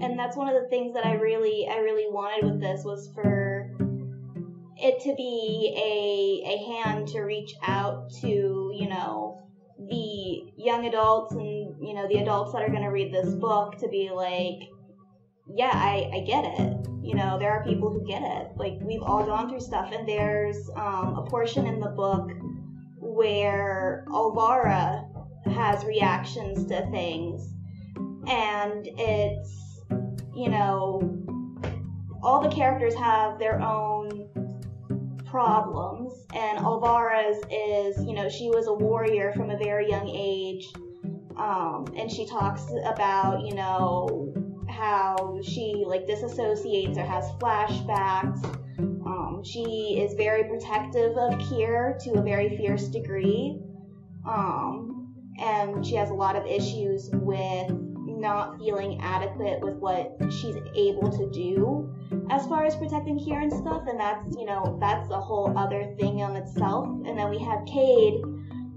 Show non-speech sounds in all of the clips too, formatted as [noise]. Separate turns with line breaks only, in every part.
and that's one of the things that I really I really wanted with this was for it to be a a hand to reach out to you know the young adults and you know the adults that are going to read this book to be like yeah I, I get it. You know there are people who get it. Like we've all gone through stuff. And there's um, a portion in the book where Alvara has reactions to things. And it's you know all the characters have their own problems. And Alvara's is you know she was a warrior from a very young age. Um, and she talks about you know how she like disassociates or has flashbacks. Um, she is very protective of Kier to a very fierce degree. Um, and she has a lot of issues with not feeling adequate with what she's able to do as far as protecting Kier and stuff, and that's you know that's a whole other thing on itself. And then we have Cade,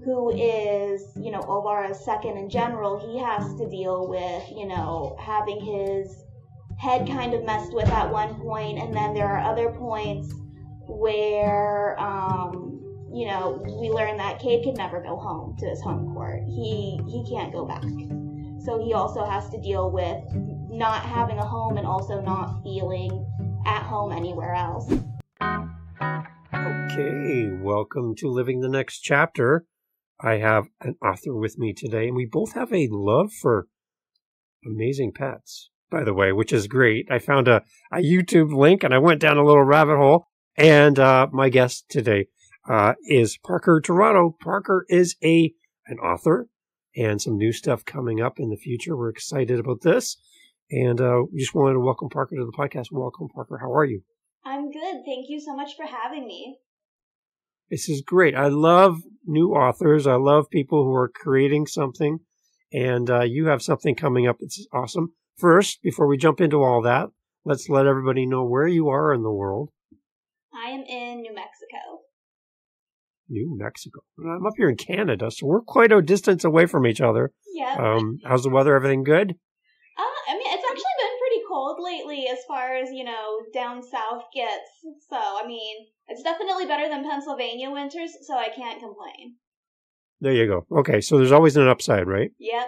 who is you know Alvara's second in general. He has to deal with you know having his head kind of messed with at one point, and then there are other points where um, you know we learn that Cade can never go home to his home court. He he can't go back. So he also has to deal with not having a home and also not feeling at home anywhere else.
Okay, welcome to Living the Next Chapter. I have an author with me today, and we both have a love for amazing pets, by the way, which is great. I found a, a YouTube link and I went down a little rabbit hole, and uh, my guest today uh, is Parker Terrato. Parker is a an author, and some new stuff coming up in the future. We're excited about this. And uh, we just wanted to welcome Parker to the podcast. Welcome, Parker. How are you?
I'm good. Thank you so much for having me.
This is great. I love new authors. I love people who are creating something. And uh, you have something coming up. It's awesome. First, before we jump into all that, let's let everybody know where you are in the world.
I am in New Mexico.
New Mexico. I'm up here in Canada, so we're quite a distance away from each other.
Yeah.
Um, how's the weather? Everything good?
Uh, I mean, it's actually been pretty cold lately as far as, you know, down south gets. So, I mean, it's definitely better than Pennsylvania winters, so I can't complain.
There you go. Okay, so there's always an upside, right?
Yep.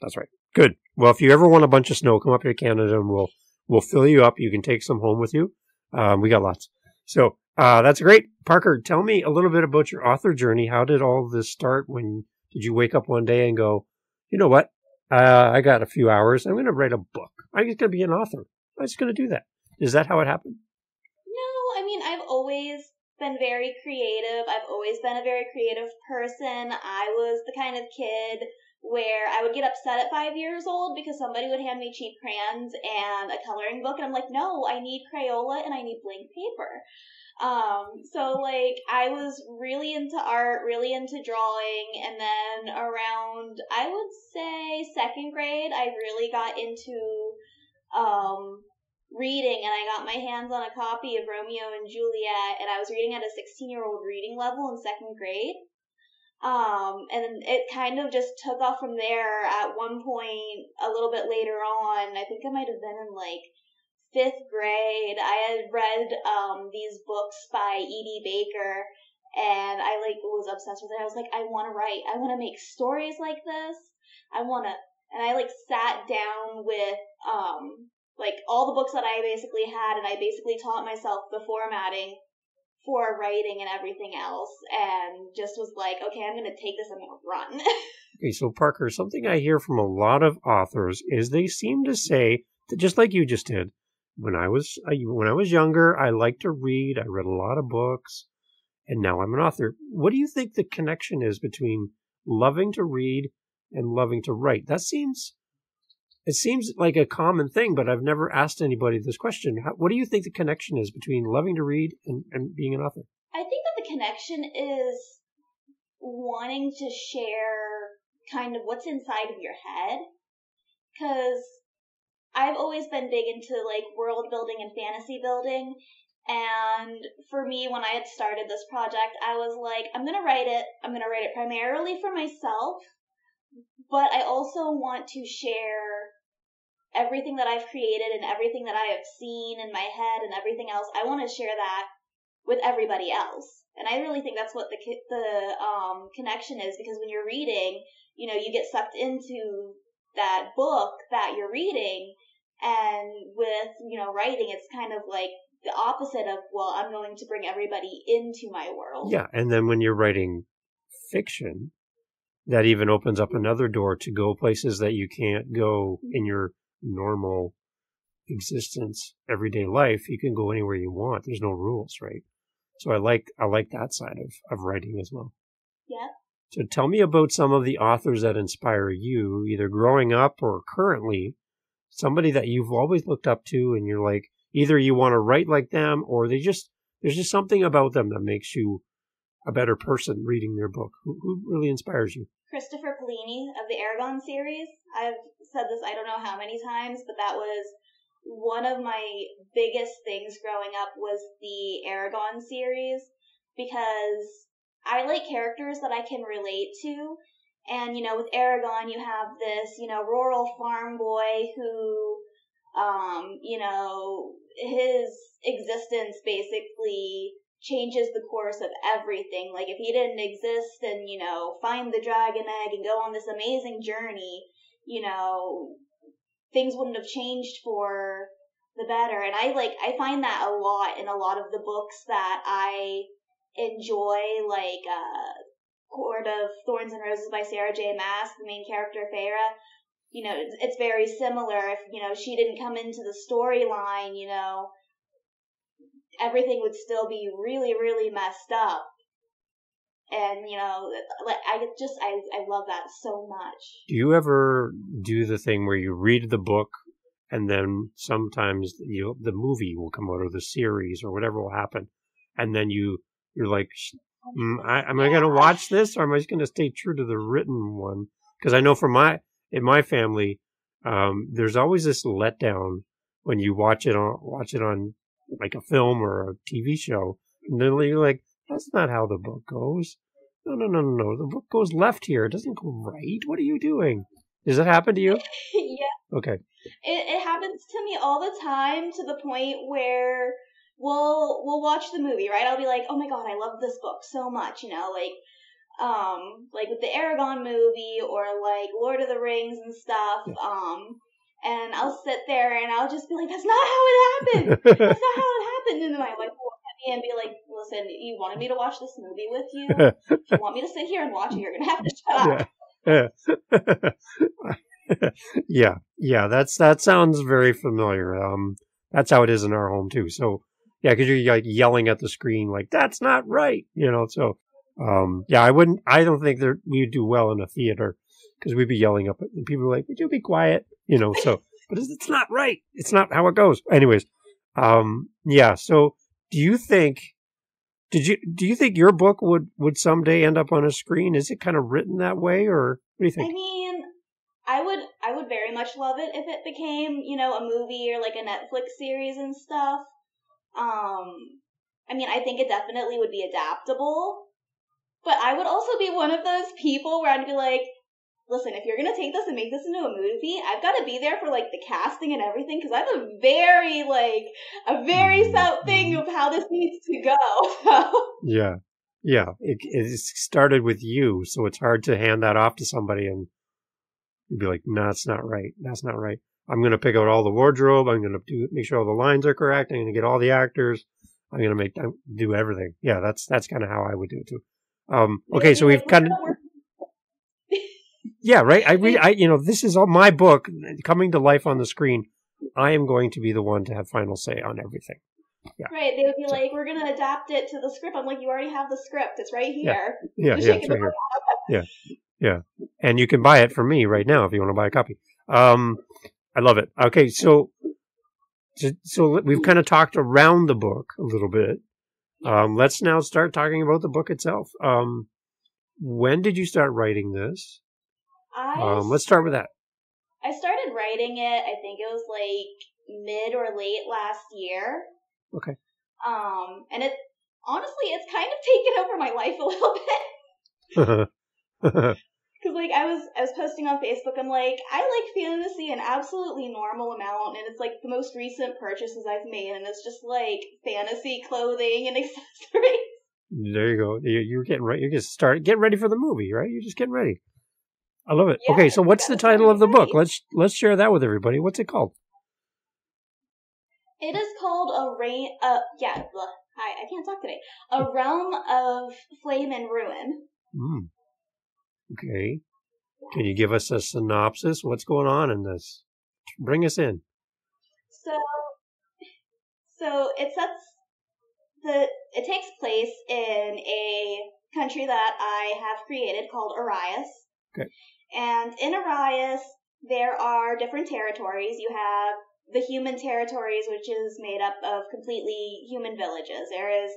That's right. Good. Well, if you ever want a bunch of snow, come up here to Canada and we'll we'll fill you up. You can take some home with you. Um, we got lots. So uh, that's great. Parker, tell me a little bit about your author journey. How did all this start? When did you wake up one day and go, you know what? Uh, I got a few hours. I'm going to write a book. I'm just going to be an author. I'm just going to do that. Is that how it happened?
No, I mean, I've always been very creative. I've always been a very creative person. I was the kind of kid where I would get upset at five years old because somebody would hand me cheap crayons and a coloring book, and I'm like, no, I need Crayola and I need blank paper. Um, so like I was really into art, really into drawing, and then around I would say second grade, I really got into um reading and I got my hands on a copy of Romeo and Juliet and I was reading at a 16 year old reading level in second grade. Um, and it kind of just took off from there at one point a little bit later on. I think I might have been in like fifth grade, I had read um, these books by E.D. Baker, and I like was obsessed with it. I was like, I want to write. I want to make stories like this. I want to, and I like sat down with um like all the books that I basically had, and I basically taught myself the formatting for writing and everything else, and just was like, okay, I'm gonna take this and run. [laughs]
okay, so Parker, something I hear from a lot of authors is they seem to say that just like you just did, when I was uh, when I was younger, I liked to read. I read a lot of books, and now I'm an author. What do you think the connection is between loving to read and loving to write? That seems it seems like a common thing, but I've never asked anybody this question. How, what do you think the connection is between loving to read and, and being an author?
I think that the connection is wanting to share kind of what's inside of your head. Because I've always been big into like world building and fantasy building. And for me, when I had started this project, I was like, I'm going to write it. I'm going to write it primarily for myself, but I also want to share everything that I've created and everything that I have seen in my head and everything else, I want to share that with everybody else. And I really think that's what the the um, connection is because when you're reading, you know, you get sucked into that book that you're reading, and with you know writing, it's kind of like the opposite of well, I'm going to bring everybody into my world.
Yeah, and then when you're writing fiction, that even opens up mm-hmm. another door to go places that you can't go in mm-hmm. your normal existence, everyday life. You can go anywhere you want. There's no rules, right? So I like I like that side of, of writing as well.
Yeah.
So tell me about some of the authors that inspire you, either growing up or currently, somebody that you've always looked up to and you're like either you want to write like them or they just there's just something about them that makes you a better person reading their book. Who, who really inspires you?
Christopher Paolini of the Eragon series. I've said this I don't know how many times, but that was one of my biggest things growing up was the Eragon series because I like characters that I can relate to. And, you know, with Eragon, you have this, you know, rural farm boy who, um, you know, his existence basically changes the course of everything. Like, if he didn't exist and, you know, find the dragon egg and go on this amazing journey, you know, things wouldn't have changed for the better. And I like, I find that a lot in a lot of the books that I enjoy, like, uh, Court of Thorns and Roses by Sarah J. Maas, the main character, Feyre. You know, it's, it's very similar. If, you know, she didn't come into the storyline, you know, everything would still be really, really messed up and you know like i just i i love that so much
do you ever do the thing where you read the book and then sometimes you the movie will come out or the series or whatever will happen and then you you're like mm, I, am i going to watch this or am i just going to stay true to the written one because i know for my in my family um, there's always this letdown when you watch it on watch it on like a film or a tv show and then you're like that's not how the book goes. No, no, no, no, no. The book goes left here. It doesn't go right. What are you doing? Does that happen to you? [laughs]
yeah.
Okay.
It, it happens to me all the time to the point where we'll we'll watch the movie, right? I'll be like, oh my god, I love this book so much, you know, like um like with the Eragon movie or like Lord of the Rings and stuff. Um and I'll sit there and I'll just be like, that's not how it happened. that's not how it happened. And then my wife will me and be like, listen, you wanted me to watch this movie with you. If [laughs] you want me to sit here and watch it, you're gonna have to
shut up. Yeah. [laughs] yeah, yeah, that's that sounds very familiar. Um, that's how it is in our home too. So, yeah, because you're like yelling at the screen, like that's not right, you know. So, um, yeah, I wouldn't. I don't think that we would do well in a theater because we'd be yelling up, and people are like, "Would you be quiet?" You know. So, [laughs] but it's, it's not right. It's not how it goes. Anyways, um, yeah. So do you think did you do you think your book would would someday end up on a screen? Is it kind of written that way, or what do you think?
I mean, I would I would very much love it if it became you know a movie or like a Netflix series and stuff. Um, I mean, I think it definitely would be adaptable, but I would also be one of those people where I'd be like, listen, if you're gonna take this and make this into a movie, I've got to be there for like the casting and everything because I have a very like a very set thing of how this needs to go. [laughs]
yeah, yeah. It, it started with you, so it's hard to hand that off to somebody and you'd be like, "No, that's not right. That's not right." I'm gonna pick out all the wardrobe. I'm gonna do make sure all the lines are correct. I'm gonna get all the actors. I'm gonna make do everything. Yeah, that's that's kind of how I would do it too. Um, okay, so we've kind of yeah, right. I read. [laughs] I you know this is all my book coming to life on the screen. I am going to be the one to have final say on everything.
Yeah. Right. They would be so, like, "We're going to adapt it to the script." I'm like, "You already have the script. It's right here."
Yeah, yeah, yeah, right here. yeah, yeah. And you can buy it from me right now if you want to buy a copy. Um, I love it. Okay, so so we've kind of talked around the book a little bit. Um, let's now start talking about the book itself. Um, when did you start writing this?
I
um, let's start with that.
I started writing it. I think it was like mid or late last year.
Okay.
Um, and it honestly, it's kind of [laughs] taken over my life a little bit. [laughs] Cause like I was I was posting on Facebook, I'm like, I like fantasy an absolutely normal amount, and it's like the most recent purchases I've made, and it's just like fantasy clothing and [laughs] accessories.
There you go. You- You're getting ready. You're just start getting ready for the movie, right? You're just getting ready. I love it.
Yeah,
okay, so what's the title of the book? Let's let's share that with everybody. What's it called?
It is called a rain. Uh, yeah. Hi, I can't talk today. A realm of flame and ruin.
Hmm. Okay. Can you give us a synopsis? What's going on in this? Bring us in.
So, so it sets the. It takes place in a country that I have created called Arias.
Okay.
And in Arias, there are different territories. You have the human territories, which is made up of completely human villages. There is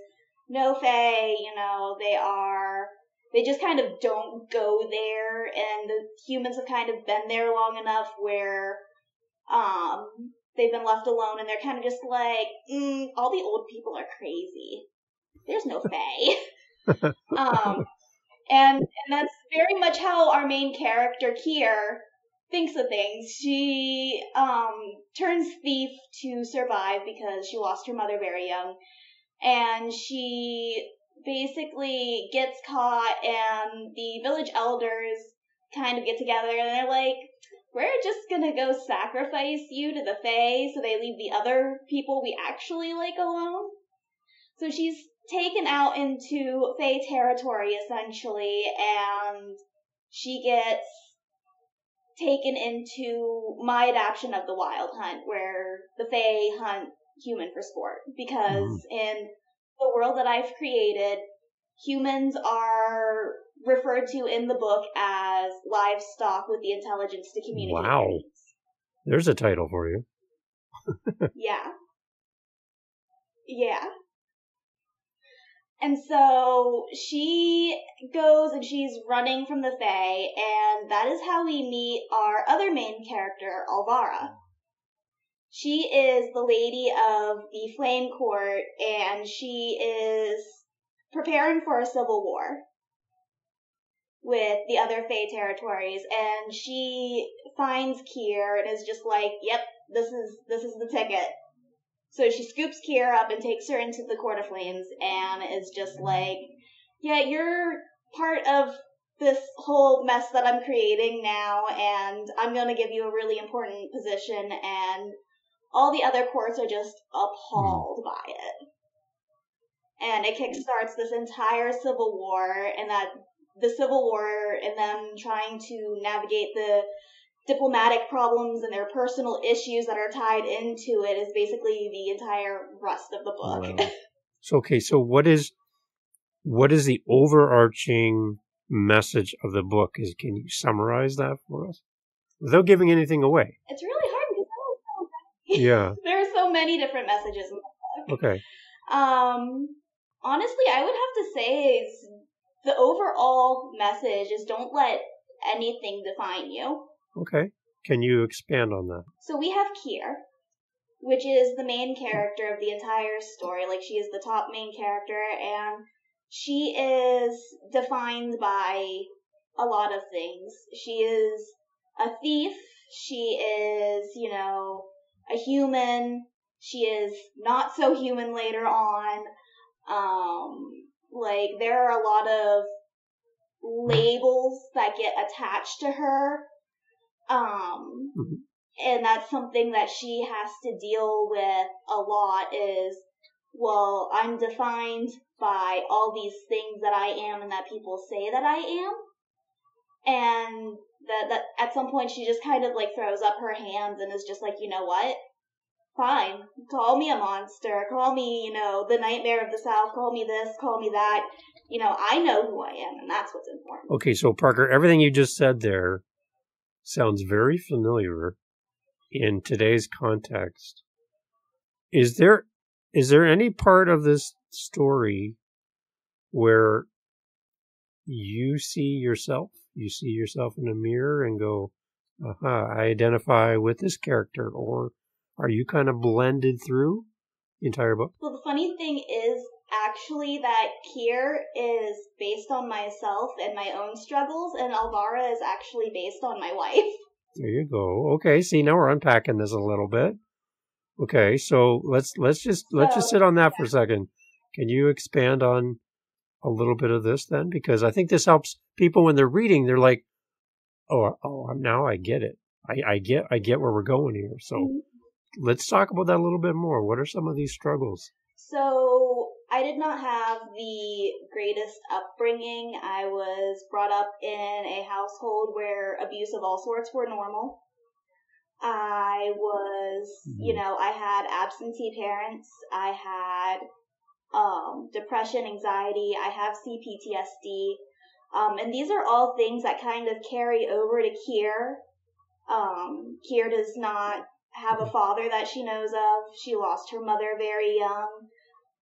no Fae, you know, they are, they just kind of don't go there, and the humans have kind of been there long enough where, um, they've been left alone and they're kind of just like, mm, all the old people are crazy. There's no Fae. [laughs] um, and, and that's very much how our main character, Kier, thinks of things. She um, turns thief to survive because she lost her mother very young. And she basically gets caught, and the village elders kind of get together and they're like, we're just gonna go sacrifice you to the Fae so they leave the other people we actually like alone. So she's taken out into Fae territory essentially, and she gets taken into my adaptation of the Wild Hunt, where the Fae hunt human for sport. Because mm-hmm. in the world that I've created, humans are referred to in the book as livestock with the intelligence to communicate.
Wow. There's a title for you. [laughs]
Yeah. Yeah. And so she goes and she's running from the Fae, and that is how we meet our other main character, Alvara. She is the lady of the Flame Court, and she is preparing for a civil war with the other Fae territories, and she finds Kier and is just like, "Yep, this is this is the ticket." So she scoops Kier up and takes her into the Court of Flames and is just like, Yeah, you're part of this whole mess that I'm creating now, and I'm gonna give you a really important position, and all the other courts are just appalled hmm. by it. And it kickstarts this entire civil war, and that the civil war and them trying to navigate the diplomatic problems and their personal issues that are tied into it is basically the entire rest of the book.
Wow. [laughs] So okay, so what is what is the overarching message of the book? Is can you summarize that for us without giving anything away?
it's really hard because there are so
Yeah. [laughs]
there are so many different messages. in the book.
Okay.
Um, honestly, I would have to say is the overall message is don't let anything define you.
Okay. Can you expand on that?
So we have Kier, which is the main character of the entire story. Like she is the top main character, and she is defined by a lot of things. She is a thief. She is, you know, a human. She is not so human later on. Um, like there are a lot of labels that get attached to her. Um,
Mhm.
and that's something that she has to deal with a lot is, well, I'm defined by all these things that I am and that people say that I am. And that, that at some point she just kind of like throws up her hands and is just like, you know what? Fine. Call me a monster. Call me, you know, the nightmare of the South. Call me this. Call me that. You know, I know who I am and that's what's important.
Okay, so Parker, everything you just said there sounds very familiar in today's context. Is there is there any part of this story where you see yourself, you see yourself in a mirror and go, "Aha, I identify with this character," or are you kind of blended through the entire book?
Well, the funny thing is, actually that Kier is based on myself and my own struggles, and Alvara is actually based on my wife. [laughs]
There you go. Okay, see now we're unpacking this a little bit. Okay, so let's let's just let's just sit on that for a second. Can you expand on a little bit of this then? Because I think this helps people when they're reading. They're like, "Oh, oh, now I get it. I, I get I get where we're going here." So let's talk about that a little bit more. What are some of these struggles?
So I did not have the greatest upbringing. I was brought up in a household where abuse of all sorts were normal. I was, you
Mhm.
know, I had absentee parents. I had um, depression, anxiety. I have CPTSD. Um, and these are all things that kind of carry over to Kier. Um, Kier does not have a father that she knows of. She lost her mother very young.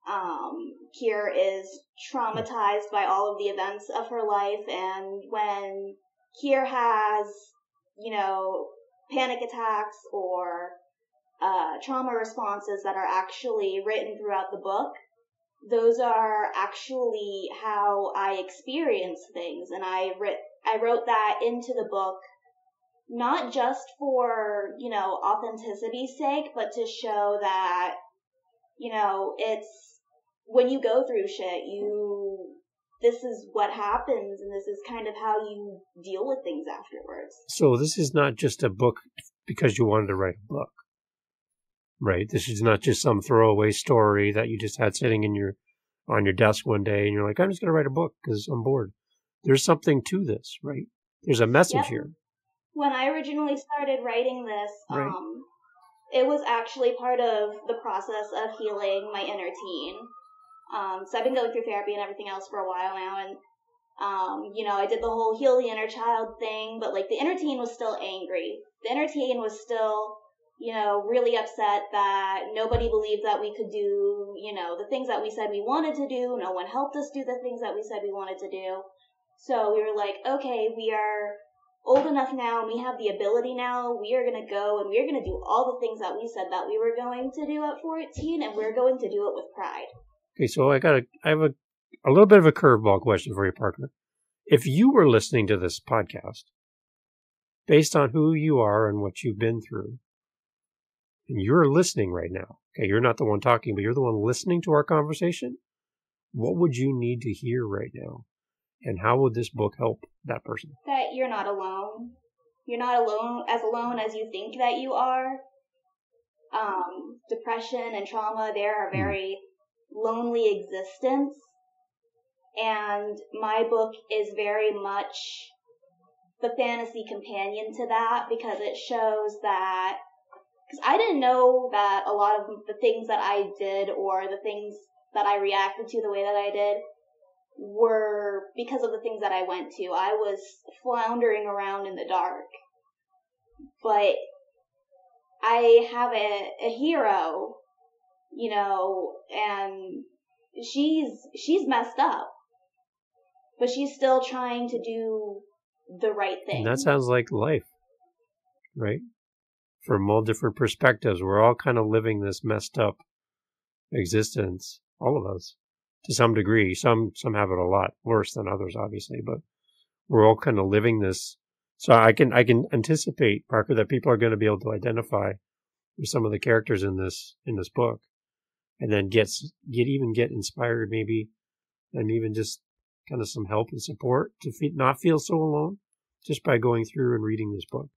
Um, Kier is traumatized by all of the events of her life, and when Kier has, you know, panic attacks or uh, trauma responses that are actually written throughout the book, those are actually how I experience things, and I writ I wrote that into the book not just for, you know, authenticity's sake, but to show that, you know, it's when you go through shit, you, this is what happens and this is kind of how you deal with things afterwards.
So this is not just a book because you wanted to write a book, right? This is not just some throwaway story that you just had sitting in your on your desk one day and you're like, I'm just going to write a book because I'm bored. There's something to this, right? There's a message
Yep.
here.
When I originally started writing this,
Right.
um, it was actually part of the process of healing my inner teen. Um, so I've been going through therapy and everything else for a while now, and um, you know, I did the whole heal the inner child thing, but like the inner teen was still angry. The inner teen was still, you know, really upset that nobody believed that we could do, you know, the things that we said we wanted to do. No one helped us do the things that we said we wanted to do. So we were like, okay, we are old enough now and we have the ability now. We are going to go and we are going to do all the things that we said that we were going to do at 14 and we're going to do it with pride.
Okay, so I got a, I have a, a little bit of a curveball question for you, Parker. If you were listening to this podcast, based on who you are and what you've been through, and you're listening right now, okay, you're not the one talking, but you're the one listening to our conversation, what would you need to hear right now? And how would this book help that person?
That you're not alone. You're not alone as alone as you think that you are. Um, depression and trauma, they're a very lonely existence. And my book is very much the fantasy companion to that because it shows that because I didn't know that a lot of the things that I did or the things that I reacted to the way that I did were because of the things that I went to. I was floundering around in the dark. But I have a, a hero, you know, and she's she's messed up. But she's still trying to do the right thing.
And that sounds like life, right? From all different perspectives, we're all kind of living this messed up existence, all of us, to some degree. Some some have it a lot worse than others, obviously, but we're all kind of living this. So I can I can anticipate Parker that people are going to be able to identify with some of the characters in this in this book, and then get get even get inspired maybe, and even just kind of some help and support to fe- not feel so alone just by going through and reading this book.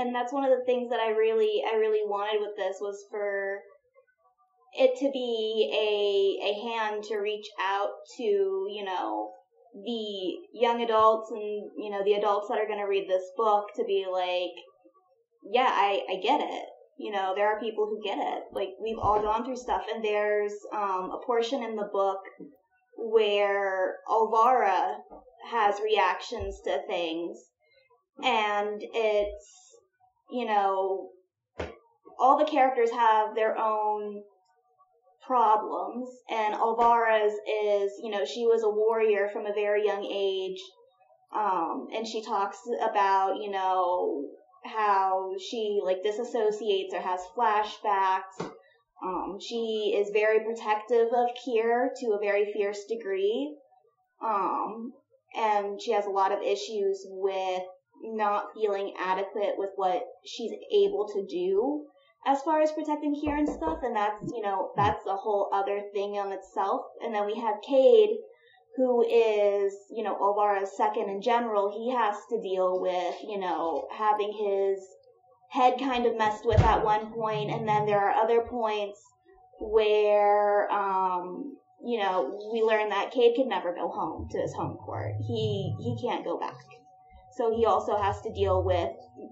And that's one of the things that I really I really wanted with this was for it to be a a hand to reach out to you know the young adults and you know the adults that are going to read this book to be like yeah I I get it. You know there are people who get it. Like we've all gone through stuff. And there's um a portion in the book where Alvara has reactions to things. And it's you know all the characters have their own problems and Alvara's is you know she was a warrior from a very young age um and she talks about you know how she like disassociates or has flashbacks Um, she is very protective of Kier to a very fierce degree. Um, and she has a lot of issues with not feeling adequate with what she's able to do as far as protecting Kier and stuff, and that's you know that's a whole other thing on itself. And then we have Cade, who is you know Alvara's second in general. He has to deal with you know having his head kind of messed with at one point, and then there are other points where um, you know we learn that Cade can never go home to his home court. He he can't go back. So he also has to deal with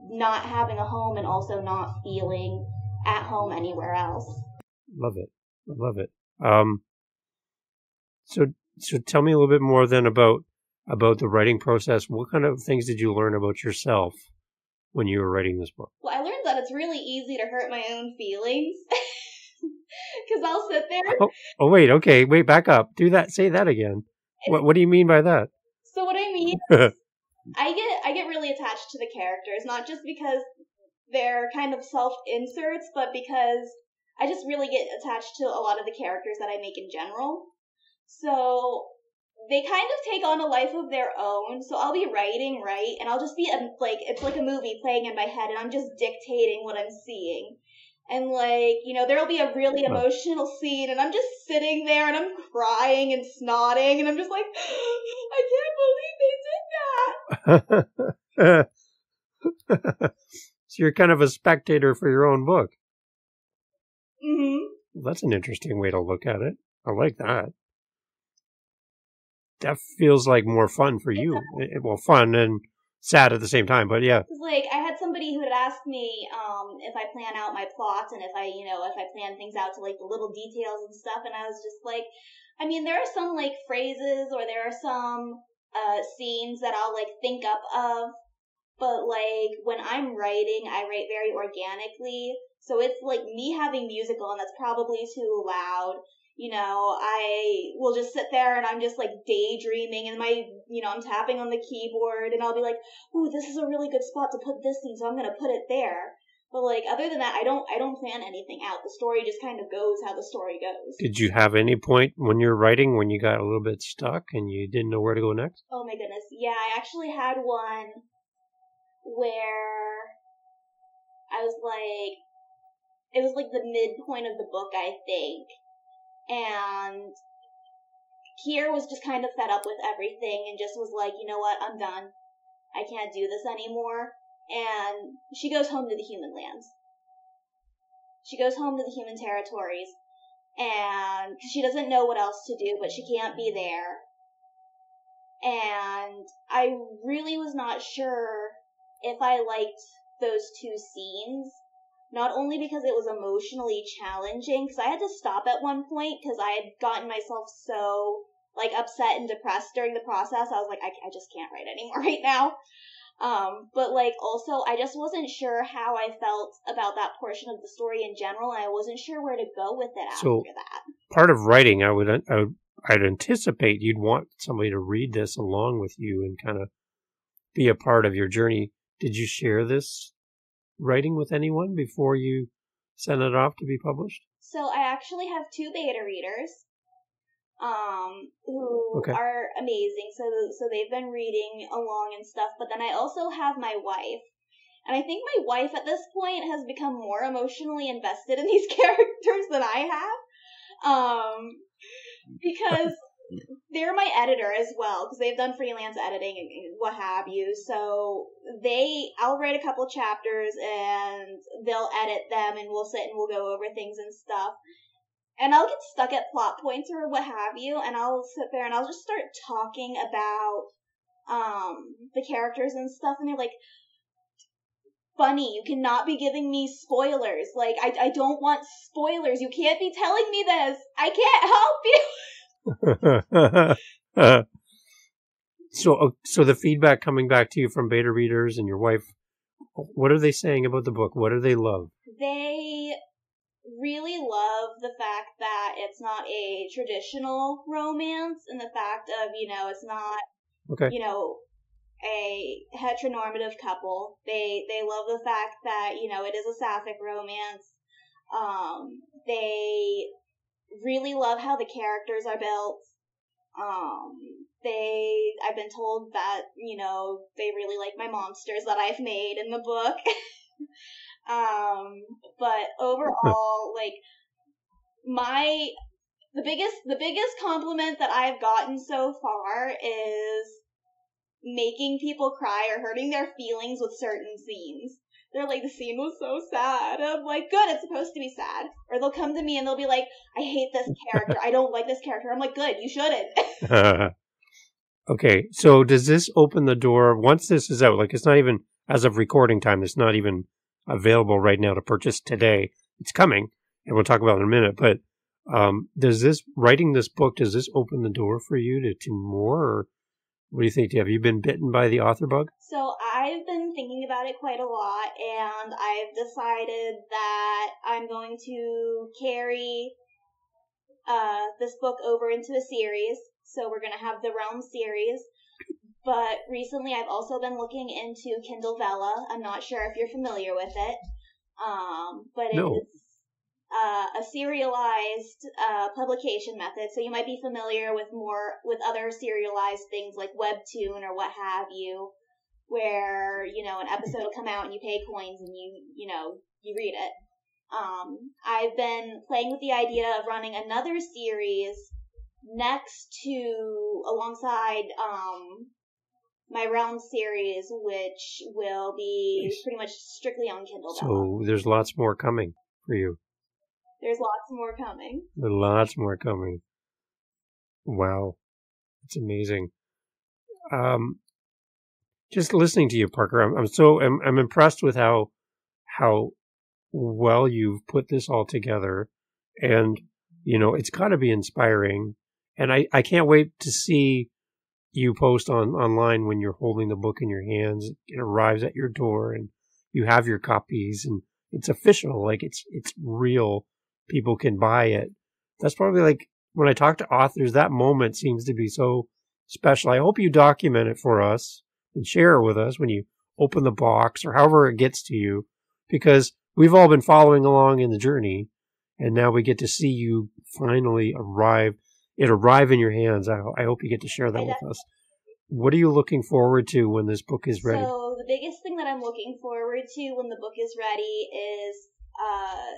not having a home and also not feeling at home anywhere else.
Love it. I love it. Um, so, so tell me a little bit more then about about the writing process. What kind of things did you learn about yourself when you were writing this book?
Well, I learned that it's really easy to hurt my own feelings. [laughs] Because I'll sit there.
Oh, oh, wait. Okay. Wait, back up. Do that. Say that again. What, what do you mean by that?
So what I mean [laughs] I get I get really attached to the characters, not just because they're kind of self inserts, but because I just really get attached to a lot of the characters that I make in general. So they kind of take on a life of their own. So I'll be writing, right, and I'll just be like it's like a movie playing in my head, and I'm just dictating what I'm seeing. And like, you know, there'll be a really emotional scene and I'm just sitting there and I'm crying and snorting, and I'm just like, [gasps] I can't believe they did
that. [laughs] So you're kind of a spectator for your own book.
Mm-hmm.
That's an interesting way to look at it. I like that. That feels like more fun for you. It, well, fun and sad at the same time, but yeah.
Like I had somebody who had asked me um, if I plan out my plots and if I, you know, if I plan things out to like the little details and stuff, and I was just like, I mean, there are some like phrases or there are some uh, scenes that I'll like think up of but like when I'm writing, I write very organically. So it's like me having music on that's probably too loud. You know, I will just sit there and I'm just like daydreaming and my, you know, I'm tapping on the keyboard and I'll be like, ooh, this is a really good spot to put this scene, so I'm gonna put it there. But like other than that, I don't I don't plan anything out. The story just kind of goes how the story goes.
Did you have any point when you're writing when you got a little bit stuck and you didn't know where to go next?
Oh my goodness. Yeah, I actually had one where I was like, it was like the midpoint of the book, I think. And Kier was just kind of fed up with everything and just was like, you know what, I'm done. I can't do this anymore. And she goes home to the human lands. She goes home to the human territories. And she doesn't know what else to do, but she can't be there. And I really was not sure if I liked those two scenes, not only because it was emotionally challenging, because I had to stop at one point because I had gotten myself so like upset and depressed during the process. I was like, I, I just can't write anymore [laughs] right now. Um, but like also, I just wasn't sure how I felt about that portion of the story in general, and I wasn't sure where to go with it after
so,
that.
Part of writing, I would, I would, I'd anticipate you'd want somebody to read this along with you and kind of be a part of your journey. Did you share this writing with anyone before you sent it off to be published?
So I actually have two beta readers, um, who okay. are amazing. So so they've been reading along and stuff. But then I also have my wife, and I think my wife at this point has become more emotionally invested in these [laughs] characters than I have, um, because [laughs] they're my editor as well because they've done freelance editing and what have you. So they, I'll write a couple chapters and they'll edit them and we'll sit and we'll go over things and stuff. And I'll get stuck at plot points or what have you, and I'll sit there and I'll just start talking about um the characters and stuff, and they're like, funny. You cannot be giving me spoilers. Like, I, I don't want spoilers. You can't be telling me this. I can't help you. [laughs] [laughs]
so, uh, so the feedback coming back to you from beta readers and your wife, what are they saying about the book? What do they love?
They really love the fact that it's not a traditional romance and the fact of, you know, it's not,
okay.
you know, a heteronormative couple. They, they love the fact that, you know, it is a sapphic romance. Um, they really love how the characters are built. Um, they, I've been told that, you know, they really like my monsters that I've made in the book. [laughs] um, but overall, [laughs] like, my, the biggest, the biggest compliment that I've gotten so far is making people cry or hurting their feelings with certain scenes. They're like, the scene was so sad. I'm like, good, it's supposed to be sad. Or they'll come to me and they'll be like, I hate this [laughs] character. I don't like this character. I'm like, good, you shouldn't. [laughs]
okay, so does this open the door once this is out? Like, it's not even as of recording time. It's not even available right now to purchase today. It's coming, and we'll talk about it in a minute. But um, does this writing this book does this open the door for you to, to more? Or what do you think? Have you been bitten by the author bug?
So I've been thinking about it quite a lot, and I've decided that I'm going to carry uh, this book over into a series. So we're going to have the Realm series. But recently, I've also been looking into Kindle Vella. I'm not sure if you're familiar with it, um, but
No.
it's uh, a serialized uh, publication method. So you might be familiar with more with other serialized things like Webtoon or what have you, where you know an episode will come out and you pay coins and you you know you read it. Um, I've been playing with the idea of running another series next to alongside um my Realm series, which will be
Nice.
pretty much strictly on Kindle.
So there's lots more coming for you.
There's lots more coming.
There's lots more coming. Wow, it's amazing. Um, just listening to you, Parker, I'm, I'm so I'm, I'm impressed with how how well you've put this all together, and you know it's got to be inspiring. And I I can't wait to see you post on online when you're holding the book in your hands. It arrives at your door, and you have your copies, and it's official. Like it's it's real. People can buy it. That's probably like when I talk to authors, that moment seems to be so special. I hope you document it for us and share it with us when you open the box or however it gets to you, because we've all been following along in the journey, and now we get to see you finally arrive. It arrive in your hands. I, I hope you get to share that with us. What are you looking forward to when this book is ready?
So the biggest thing that I'm looking forward to when the book is ready is uh,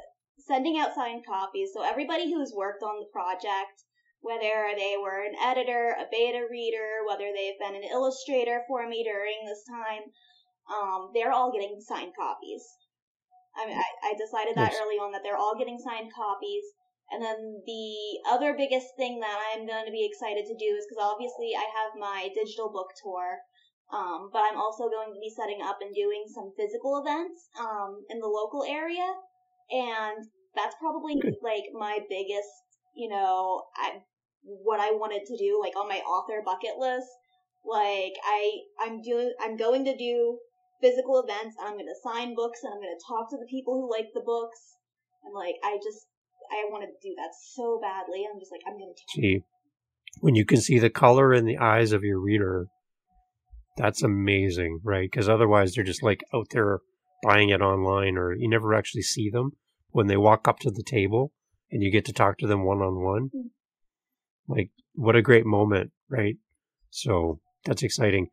sending out signed copies. So everybody who's worked on the project, whether they were an editor, a beta reader, whether they've been an illustrator for me during this time, um, they're all getting signed copies. I mean, I, I decided that early on that they're all getting signed copies. And then the other biggest thing that I'm going to be excited to do is because obviously I have my digital book tour, um, but I'm also going to be setting up and doing some physical events um, in the local area, and that's probably like my biggest, you know, I what I wanted to do like on my author bucket list. Like I, I'm doing, I'm going to do physical events, and I'm going to sign books, and I'm going to talk to the people who like the books, and like I just, I want to do that so badly. I'm just like, I'm going to.
See, when you can see the color in the eyes of your reader, that's amazing, right? Because otherwise they're just like out there buying it online, or you never actually see them when they walk up to the table and you get to talk to them one on one. Like, what a great moment, right? So that's exciting.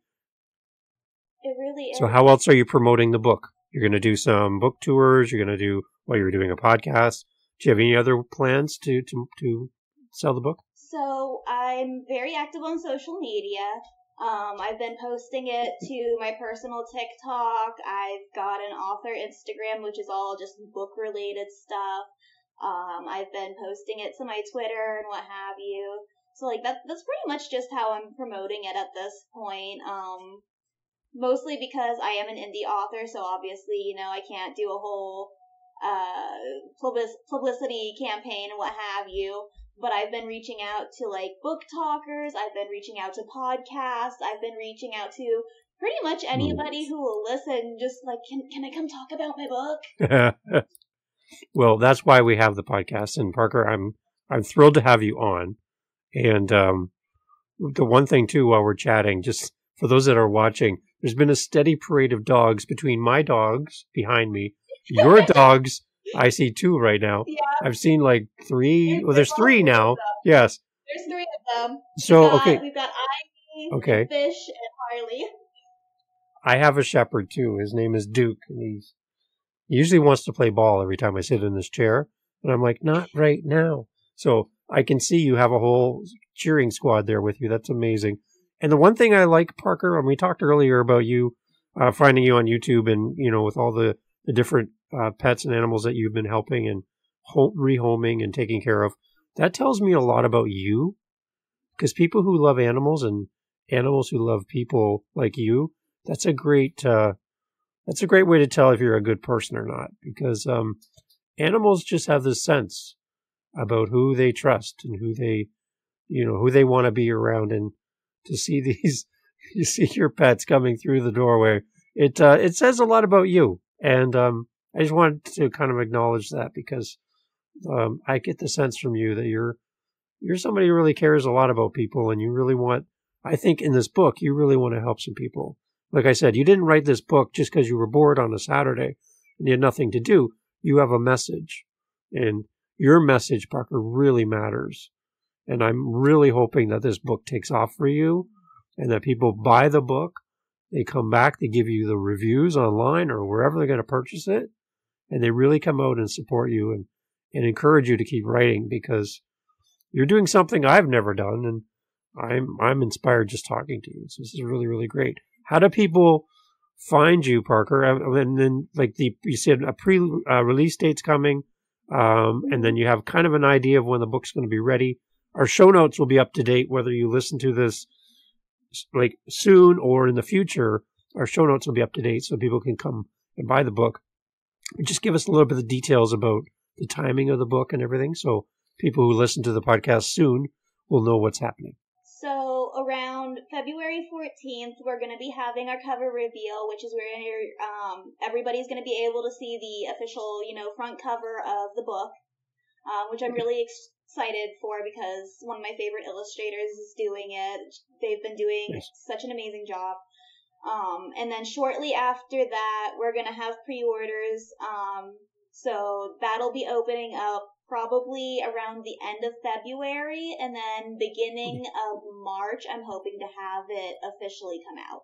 It really is.
So, how else are you promoting the book? You're going to do some book tours. You're going to do while you're doing a podcast. Do you have any other plans to to to sell the book?
So I'm very active on social media. Um, I've been posting it to my personal TikTok. I've got an author Instagram, which is all just book related stuff. Um, I've been posting it to my Twitter and what have you. So like that that's pretty much just how I'm promoting it at this point. Um, mostly because I am an indie author, so obviously you know I can't do a whole uh public- publicity campaign and what have you but I've been reaching out to like book talkers, I've been reaching out to podcasts, I've been reaching out to pretty much anybody who will listen, just like, can, can I come talk about my book? [laughs]
well, that's why we have the podcast. And Parker, I'm I'm thrilled to have you on. And um, the one thing too, while we're chatting, just for those that are watching, there's been a steady parade of dogs between my dogs behind me, your dogs, I see two right now.
Yeah.
I've seen like three.
There's-
Well, there's three now. Yes.
There's three of them.
So
We've got-
okay,
We've got Ivy,
Okay.
Fish, and Harley.
I have a shepherd too. His name is Duke, and he's he usually wants to play ball every time I sit in this chair, and I'm like, not right now. So I can see you have a whole cheering squad there with you. That's amazing. And the one thing I like, Parker, and we talked earlier about you uh, finding you on YouTube, and you know, with all the the different uh, pets and animals that you've been helping and home, rehoming and taking care of. That tells me a lot about you, because people who love animals and animals who love people like you that's a great uh, that's a great way to tell if you're a good person or not because um, animals just have this sense about who they trust and who they you know who they want to be around and to see [laughs] these you see your pets coming through the doorway it uh, it says a lot about you and um, I just wanted to kind of acknowledge that because um, I get the sense from you that you're you're somebody who really cares a lot about people and you really want I think in this book you really want to help some people like I said, you didn't write this book just because you were bored on a Saturday and you had nothing to do. You have a message, and your message, Parker, really matters. And I'm really hoping that this book takes off for you and that people buy the book. They come back, they give you the reviews online or wherever they're going to purchase it, and they really come out and support you and, and encourage you to keep writing because you're doing something I've never done, and I'm I'm inspired just talking to you. So this is really really great. How do people find you, Parker? Uh, And then, like the you said, a pre-release date's coming, um, and then you have kind of an idea of when the book's going to be ready. Our show notes will be up to date, whether you listen to this like soon or in the future. Our show notes will be up to date, so people can come and buy the book. Just give us a little bit of details about the timing of the book and everything, so people who listen to the podcast soon will know what's happening.
So around February 14th, we're going to be having our cover reveal, which is where um, everybody's going to be able to see the official, you know, front cover of the book, um, which I'm really excited for because one of my favorite illustrators is doing it. They've been doing
Nice.
such an amazing job. Um, and then shortly after that, we're going to have pre-orders. Um, so that'll be opening up probably around the end of February and then beginning of March, I'm hoping to have it officially come out.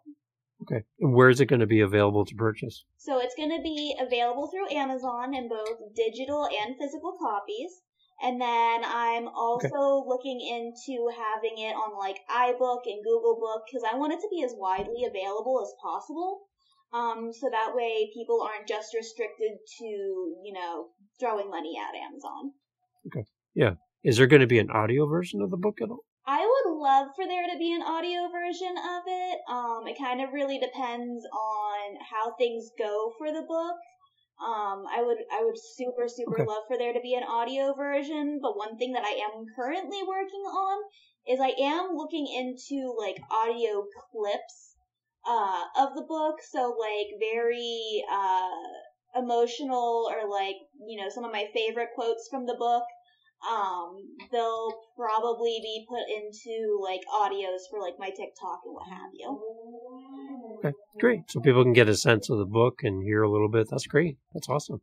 Okay. Where is it going to be available to purchase?
So it's going to be available through Amazon in both digital and physical copies. And then I'm also looking into having it on like iBook and Google Book because I want it to be as widely available as possible. Um, so that way people aren't just restricted to, you know, throwing money at Amazon. Okay. Yeah.
Is there going to be an audio version of the book at all?
I would love for there to be an audio version of it. Um, it kind of really depends on how things go for the book. Um, I would, I would super, super
Okay.
love for there to be an audio version, but one thing that I am currently working on is I am looking into like audio clips, uh, of the book. So like very, uh, emotional or like, you know, some of my favorite quotes from the book um they'll probably be put into like audios for like my TikTok and what have you.
Okay, great. So people can get a sense of the book and hear a little bit. That's great. That's awesome.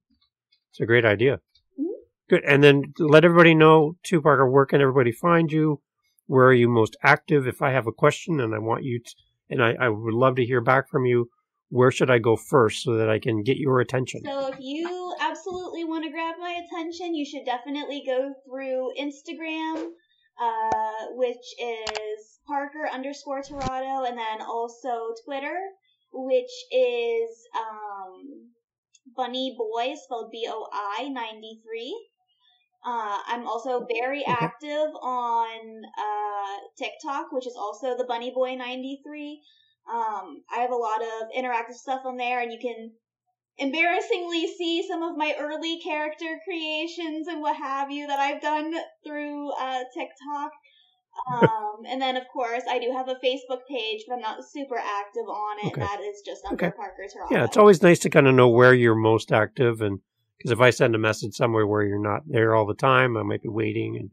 It's a great idea.
Mhm.
Good. And then let everybody know, too, Parker, where can everybody find you? Where are you most active? If I have a question and I want you to, and I, I would love to hear back from you, where should I go first so that I can get your attention?
So if you absolutely want to grab my attention, you should definitely go through Instagram, uh, which is Parker underscore Terrato, and then also Twitter, which is um, Bunny Boy, spelled B O I ninety three. Uh, I'm also very active on uh, TikTok, which is also the Bunny Boy ninety three. Um, I have a lot of interactive stuff on there, and you can embarrassingly see some of my early character creations and what have you that I've done through uh, TikTok. [laughs] Um, and then, of course, I do have a Facebook page, but I'm not super active on it.
Okay.
That is just under
Okay.
Parker Terrato.
Yeah, it's always nice to kind of know where you're most active. And because if I send a message somewhere where you're not there all the time, I might be waiting and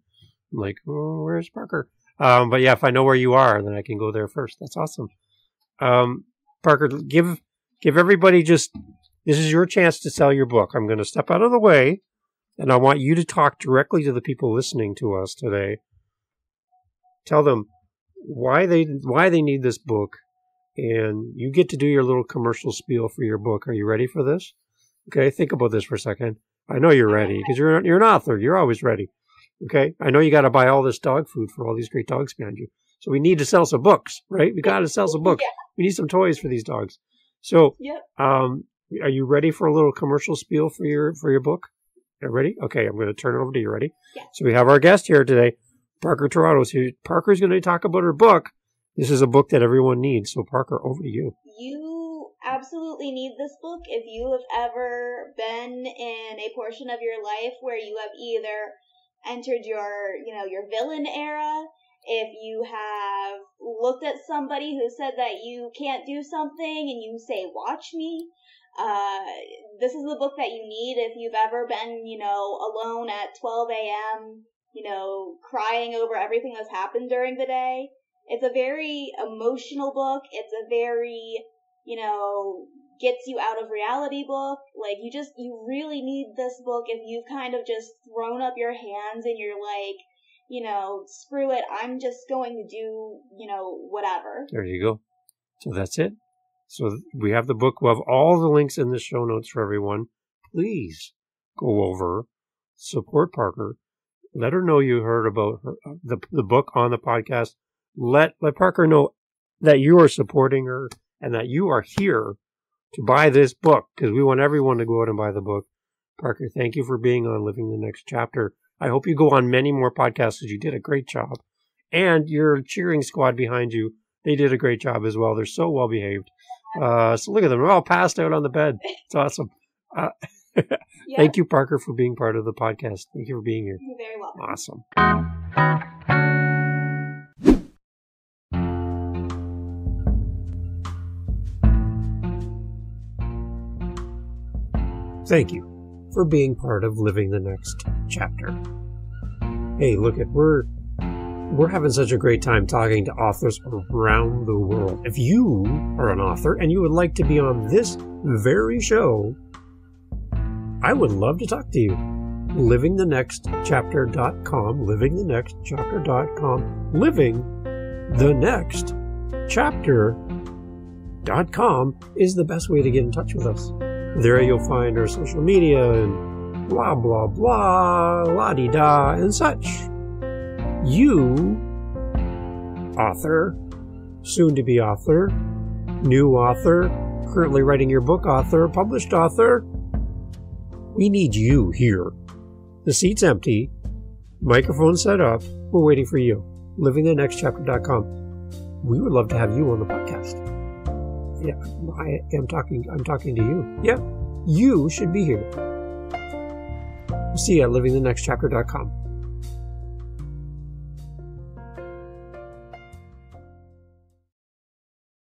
I'm like, oh, where's Parker? Um, but yeah, if I know where you are, then I can go there first. That's awesome. Um, Parker, give give everybody just This is your chance to sell your book. I'm going to step out of the way and I want you to talk directly to the people listening to us today. Tell them why they why they need this book and you get to do your little commercial spiel for your book. Are you ready for this? Okay, think about this for a second. I know you're ready because you're you're an author. You're always ready. Okay, I know you got to buy all this dog food for all these great dogs behind you. So we need to sell some books, right? We got to sell some books.
Yeah.
We need some toys for these dogs. So,
Yep.
um, are you ready for a little commercial spiel for your for your book? You ready? Okay, I'm going to turn it over to you. Ready?
Yeah.
So we have our guest here today, Parker Terrato. So Parker's going to talk about her book. This is a book that everyone needs. So Parker, over to you.
You absolutely need this book if you have ever been in a portion of your life where you have either entered your, you know, your villain era, if you have looked at somebody who said that you can't do something and you say, watch me, uh, this is the book that you need if you've ever been, you know, alone at 12 a.m., you know, crying over everything that's happened during the day. It's a very emotional book. It's a very, you know, gets you out of reality book. Like you just, you really need this book if you've kind of just thrown up your hands and you're like, you know, screw it. I'm just going to do, you know, whatever.
There you go. So that's it. So we have the book. We'll have all the links in the show notes for everyone. Please go over, support Parker. Let her know you heard about her, uh, the the book on the podcast. Let let Parker know that you are supporting her and that you are here to buy this book because we want everyone to go out and buy the book. Parker, thank you for being on Living the Next Chapter. I hope you go on many more podcasts because you did a great job. And your cheering squad behind you, they did a great job as well. They're so well behaved. Uh, so look at them. They're all passed out on the bed. It's awesome. Uh, [laughs]
Yeah,
Thank you, Parker, for being part of the podcast. Thank you for being here.
You're very welcome.
Awesome. Thank you for being part of living the next chapter. Hey, look at we're we're having such a great time talking to authors around the world. If you are an author and you would like to be on this very show, I would love to talk to you. LivingTheNextChapter.com, LivingTheNextChapter.com, Living the Next Chapter.com is the best way to get in touch with us. There you'll find our social media and blah, blah, blah, la di da, and such. You, author, soon to be author, new author, currently writing your book author, published author, we need you here. The seat's empty, microphone set up, we're waiting for you. LivingTheNextChapter.com. We would love to have you on the podcast. Yeah, I am talking. I'm talking to you. Yeah, you should be here. See you at LivingTheNextChapter.com.